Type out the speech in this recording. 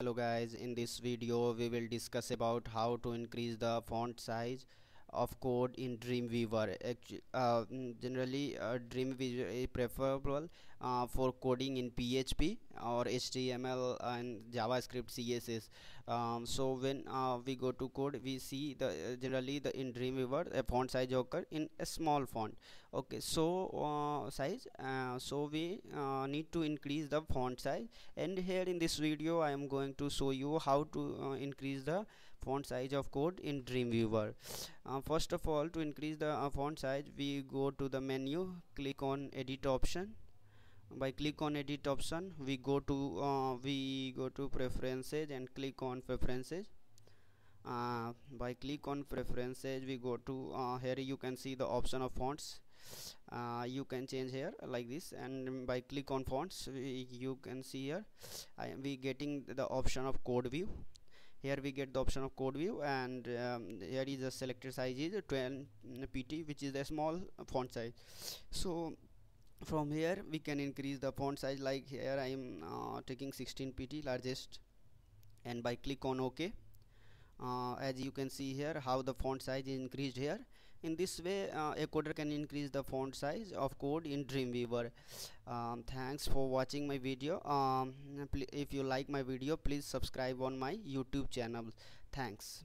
hello guys in this video we will discuss about how to increase the font size of code in dreamweaver. Uh, mm, generally uh, dreamweaver is preferable uh, for coding in php or html and javascript css um, so when uh, we go to code we see the generally the in dreamweaver a font size occur in a small font. Okay so uh, size uh, so we need to increase the font size. And here in this video i am going to show you how to increase the font size of code in dreamweaver uh, first of all to increase the uh, font size we go to the menu click on edit option by click on edit option we go to uh, we go to preferences and click on preferences. Uh, by click on preferences we go to uh, here you can see the option of fonts. Uh, you can change here like this and by click on fonts we, you can see here I we getting the option of code view. Here we get the option of code view and um, here is the selected size is 12 pt which is a small font size. So from here we can increase the font size. Like here I am uh, taking 16 pt largest. And by click on ok uh, as you can see here how the font size is increased here. In this way uh, a coder can increase the font size of code in dreamweaver. Um, thanks for watching my video. Um, if you like my video please subscribe on my youtube channel. Thanks